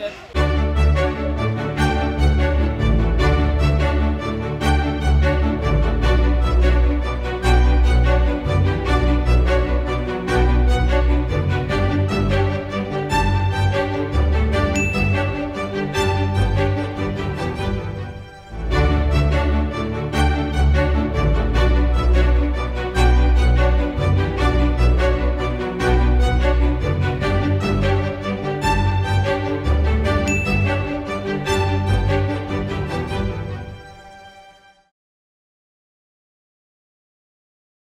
active.